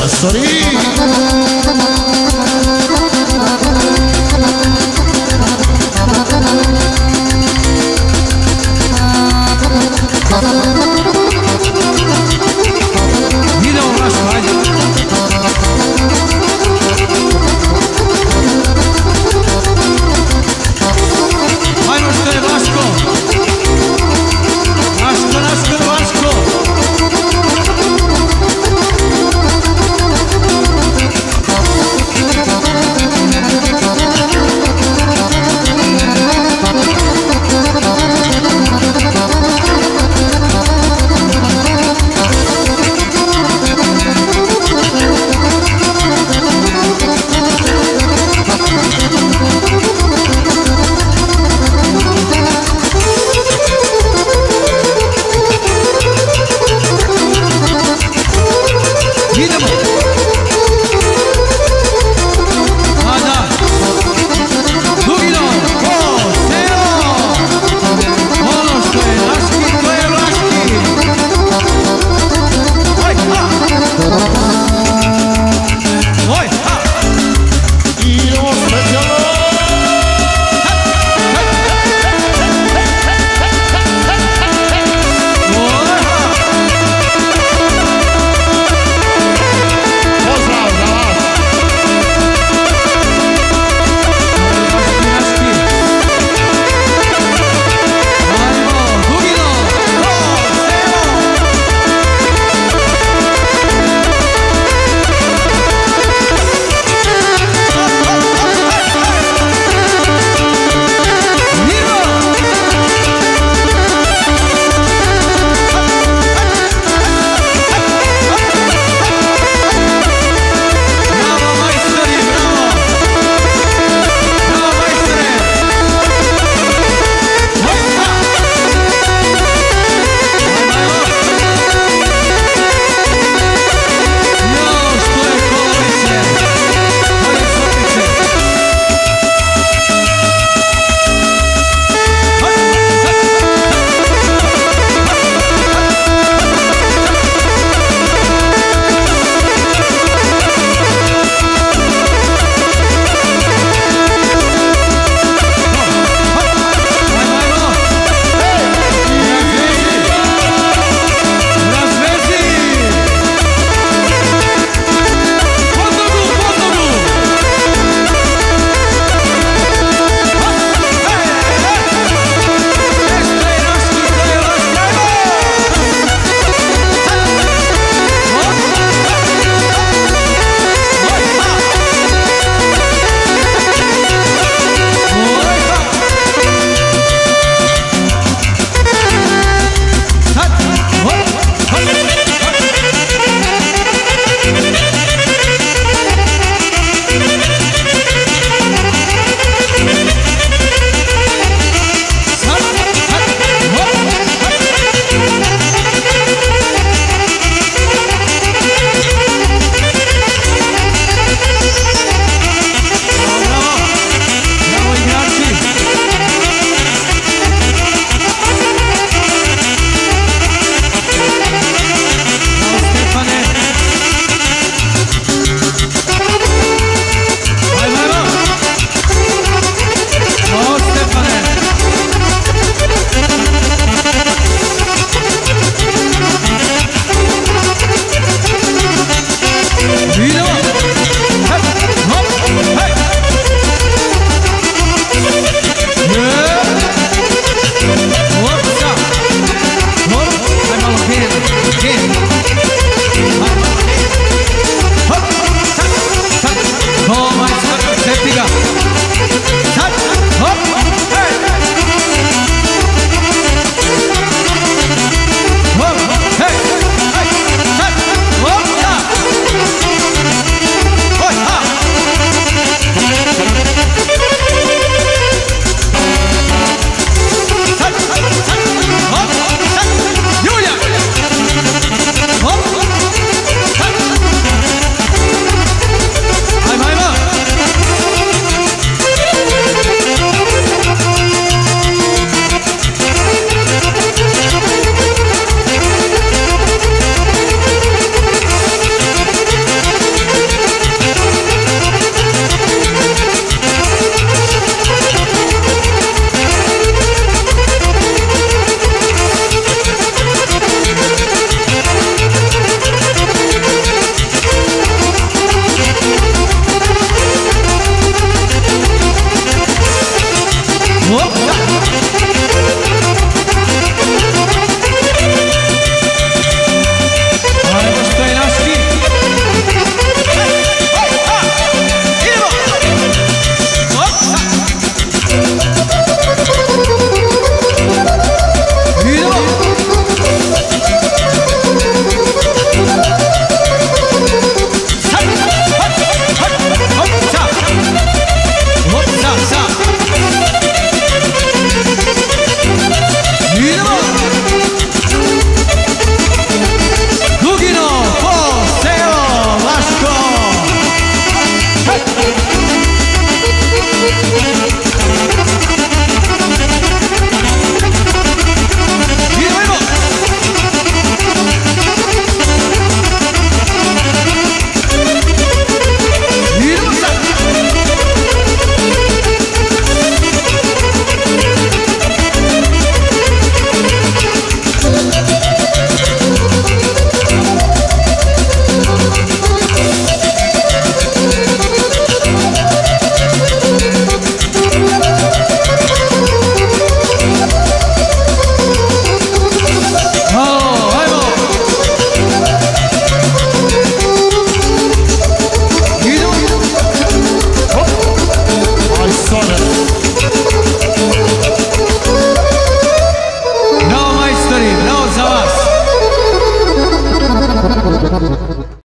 あっさり